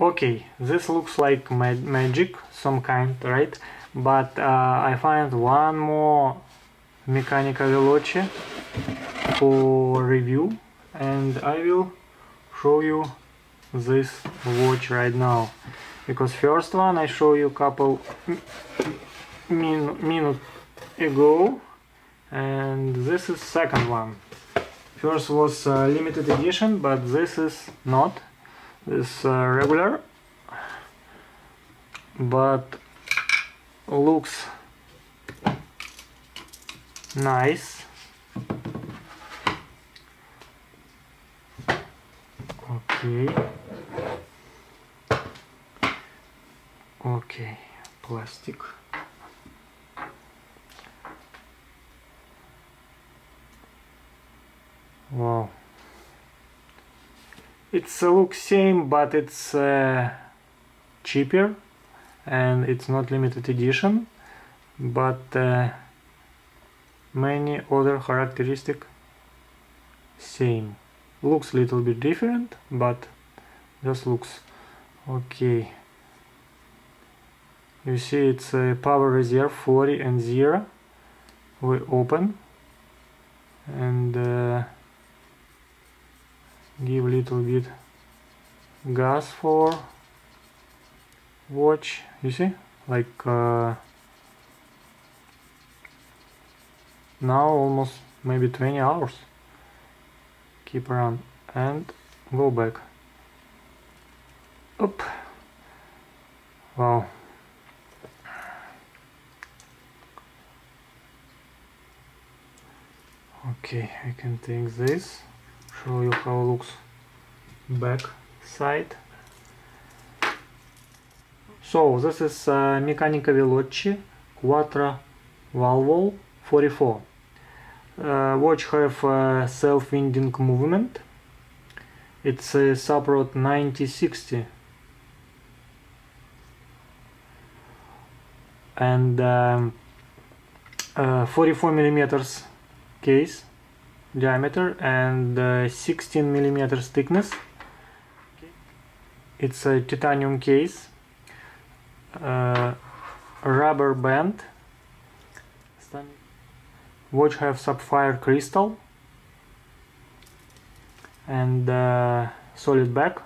okay this looks like ma magic some kind right? But uh, I find one more Meccaniche Veloci for review and I will show you this watch right now. Because first one I show you couple min minute ago and this is second one. First was uh, limited edition but this is not this uh, regular but looks nice. Okay. Okay plastic. Wow it's uh, looks same but it's uh, cheaper and it's not limited edition but uh, many other characteristic same. Looks little bit different but just looks okay. You see it's a power reserve 40 and 0 we open and uh, give a little bit gas for watch. You see? Like uh, now almost maybe 20 hours. Keep around and go back. Up. Wow. Okay I can take this show you how looks back side. So this is uh, Meccaniche Veloci Quattro Valvole 44 uh, watch have uh, self-winding movement. It's a Soprod 9060 and um, uh, 44 millimeters case diameter and uh, 16 millimeters thickness. It's a titanium case uh, rubber band. Watch have sapphire crystal. And uh, solid back.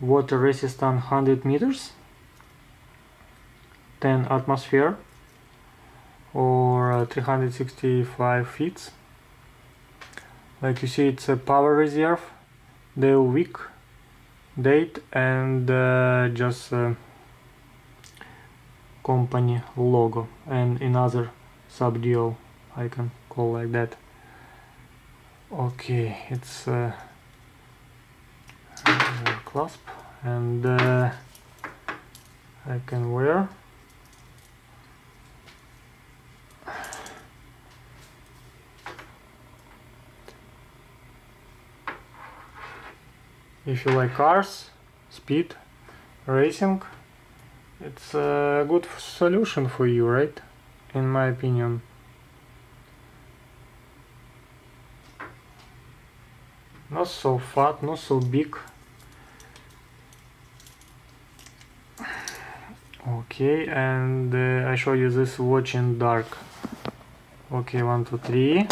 Water resistant 100 meters. 10 atmosphere. Or uh, 365 feet like you see it's a power reserve the week date and uh, just uh, company logo and another subdial I can call like that. Okay it's uh, clasp and uh, I can wear if you like cars, speed, racing, it's a good solution for you, right? In my opinion. Not so fat, not so big. Okay, and uh, I show you this watch in dark. Okay, one, two, three.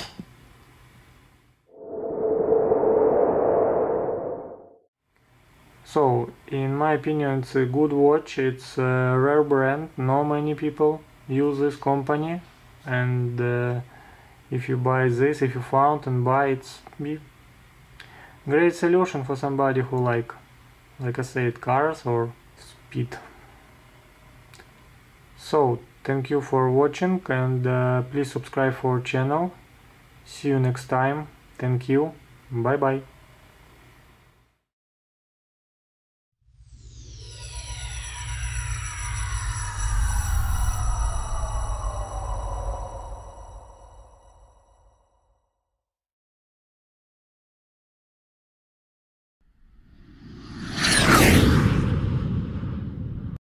So, in my opinion, it's a good watch. It's a rare brand. Not many people use this company, and uh, if you buy this, if you found and buy, it's great solution for somebody who like, like I said, cars or speed. So, thank you for watching, and uh, please subscribe for our channel. See you next time. Thank you. Bye bye.